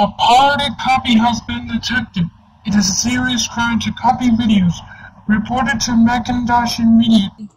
A pirated copy has been detected. It is a serious crime to copy videos. Reported to Macintosh immediately.